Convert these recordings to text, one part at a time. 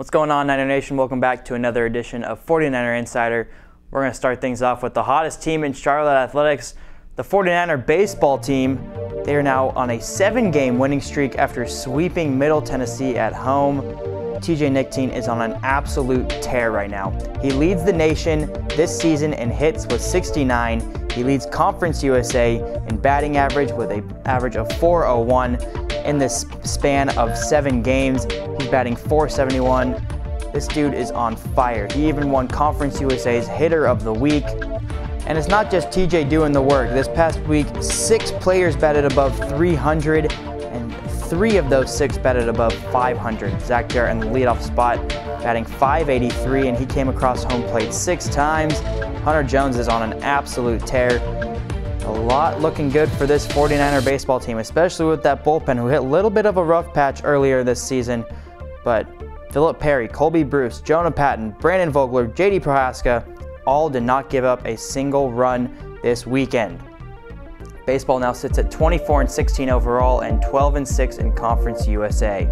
What's going on, Niner Nation? Welcome back to another edition of 49er Insider. We're going to start things off with the hottest team in Charlotte Athletics, the 49er baseball team. They are now on a seven game winning streak after sweeping Middle Tennessee at home. TJ Nichting is on an absolute tear right now. He leads the nation this season in hits with 69. He leads Conference USA in batting average with an average of 401 in this span of seven games. He's batting 471. This dude is on fire. He even won Conference USA's Hitter of the Week. And it's not just TJ doing the work. This past week, six players batted above 300, and three of those six batted above 500. Zach Jarrett in the leadoff spot, batting 583, and he came across home plate six times. Hunter Jones is on an absolute tear. A lot looking good for this 49er baseball team, especially with that bullpen who hit a little bit of a rough patch earlier this season. But Philip Perry, Colby Bruce, Jonah Patton, Brandon Vogler, JD Prohaska all did not give up a single run this weekend. Baseball now sits at 24 and 16 overall and 12 and 6 in Conference USA.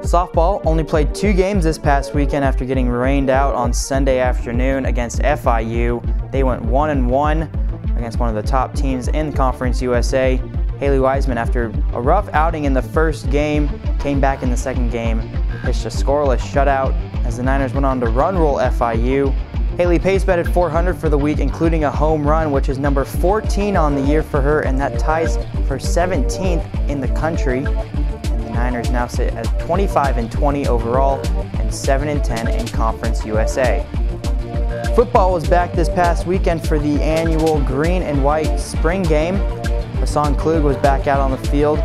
Softball only played two games this past weekend after getting rained out on Sunday afternoon against FIU. They went 1 and 1 against one of the top teams in Conference USA. Haley Wiseman, after a rough outing in the first game, came back in the second game, pitched a scoreless shutout as the Niners went on to run roll FIU. Haley Pace batted 400 for the week, including a home run, which is number 14 on the year for her, and that ties for 17th in the country. And the Niners now sit at 25 and 20 overall and 7 and 10 in Conference USA. Football was back this past weekend for the annual green and white spring game. Hasaan Klugh was back out on the field,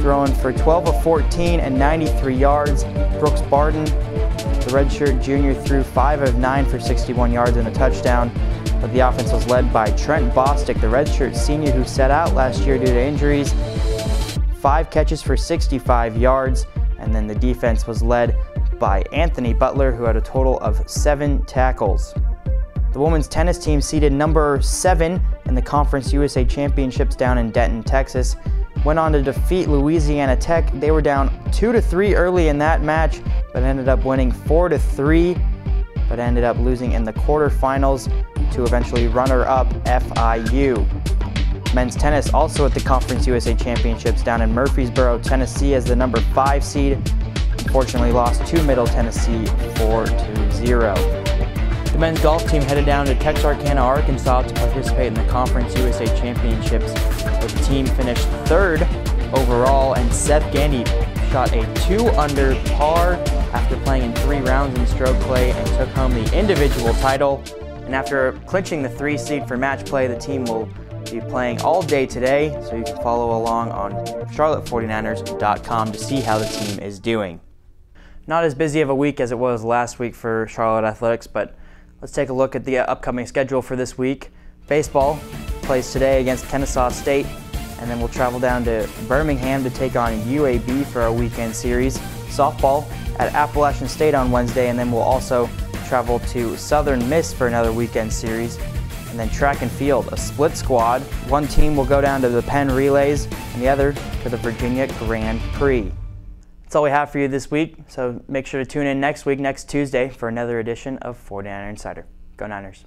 throwing for 12 of 14 and 93 yards. Brooks Barden, the redshirt junior, threw 5 of 9 for 61 yards and a touchdown. But the offense was led by Trent Bostic, the redshirt senior who set out last year due to injuries five catches for 65 yards, and then the defense was led by Anthony Butler, who had a total of seven tackles. The women's tennis team seeded number seven in the Conference USA Championships down in Denton, Texas. Went on to defeat Louisiana Tech. They were down two to three early in that match, but ended up winning four to three, but ended up losing in the quarterfinals to eventually runner-up FIU. Men's tennis also at the Conference USA Championships down in Murfreesboro, Tennessee as the number five seed. Unfortunately lost to Middle Tennessee 4 to 0. The men's golf team headed down to Texarkana, Arkansas to participate in the Conference USA Championships. The team finished third overall, and Seth Gandy shot a two under par after playing in three rounds in stroke play and took home the individual title. And after clinching the three seed for match play, the team will be playing all day today, so you can follow along on charlotte49ers.com to see how the team is doing. Not as busy of a week as it was last week for Charlotte Athletics, but let's take a look at the uh, upcoming schedule for this week. Baseball plays today against Kennesaw State, and then we'll travel down to Birmingham to take on UAB for our weekend series. Softball at Appalachian State on Wednesday, and then we'll also travel to Southern Miss for another weekend series. And then track and field, a split squad. One team will go down to the Penn Relays and the other to the Virginia Grand Prix. That's all we have for you this week, so make sure to tune in next week, next Tuesday, for another edition of 49er Insider. Go Niners.